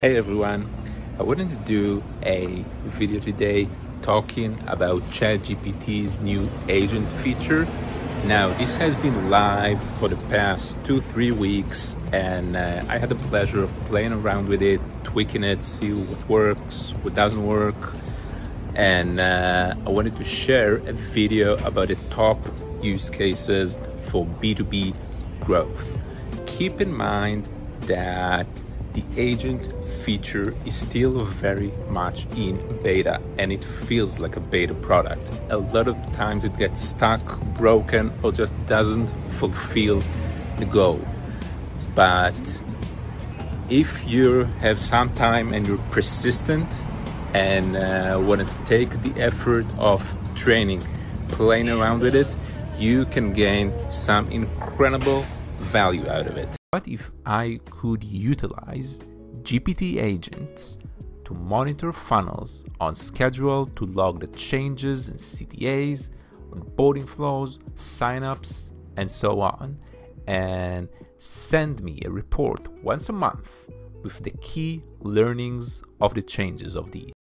Hey everyone, I wanted to do a video today talking about ChatGPT's new agent feature. Now, this has been live for the past two, three weeks, and uh, I had the pleasure of playing around with it, tweaking it, see what works, what doesn't work. And uh, I wanted to share a video about the top use cases for B2B growth. Keep in mind that the agent feature is still very much in beta and it feels like a beta product. A lot of times it gets stuck, broken, or just doesn't fulfill the goal. But if you have some time and you're persistent and uh, want to take the effort of training, playing around with it, you can gain some incredible value out of it. What if I could utilize GPT agents to monitor funnels on schedule to log the changes in CTAs, onboarding flows, signups, and so on, and send me a report once a month with the key learnings of the changes of these.